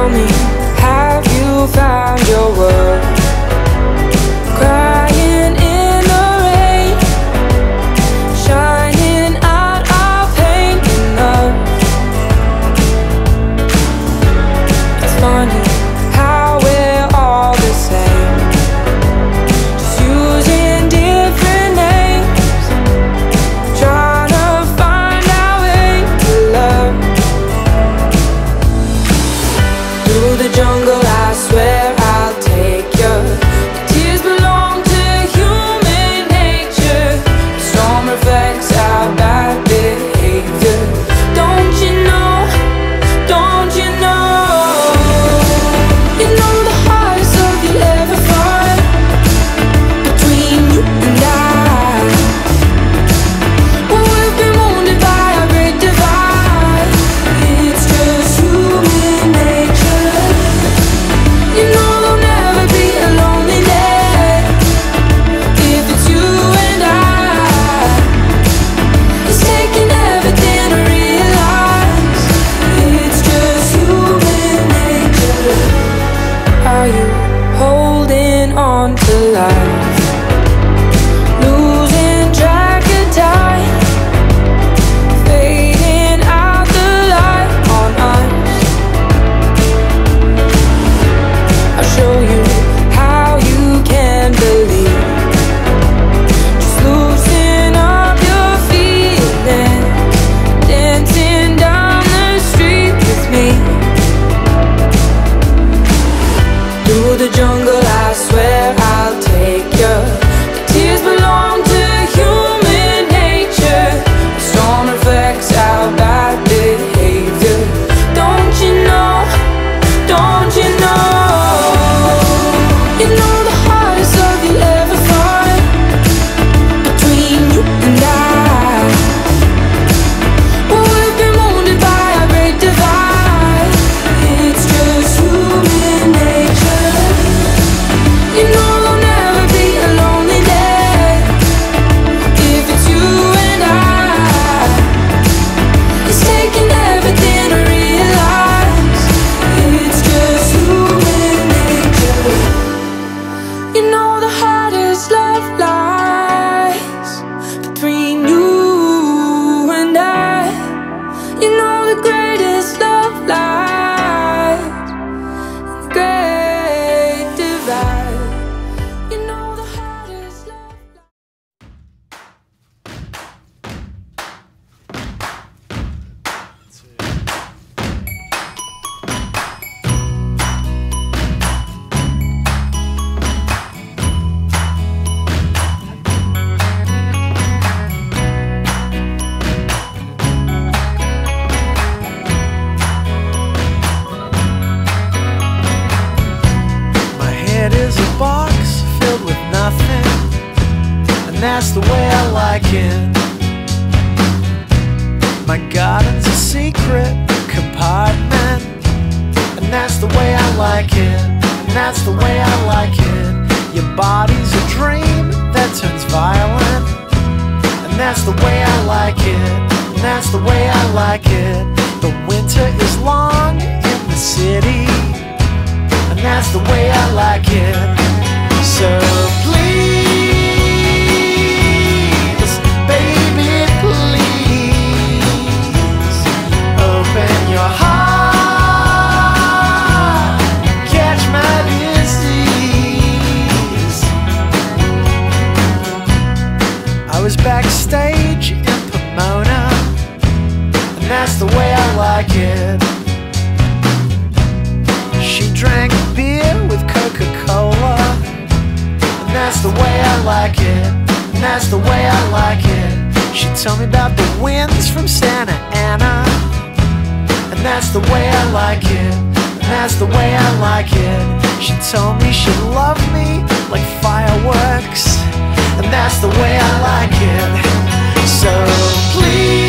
tell me, have you found your worth? greatest love life. That's the way I like it. My garden's a secret compartment, and that's the way I like it, and that's the way I like it. Your body's a dream that turns violent, and that's the way I like it, and that's the way I like it. The winter is long in the city, and that's the way I like it. So like it, and that's the way I like it. She told me about the winds from Santa Ana, and that's the way I like it, and that's the way I like it. She told me she loved me like fireworks, and that's the way I like it. So please,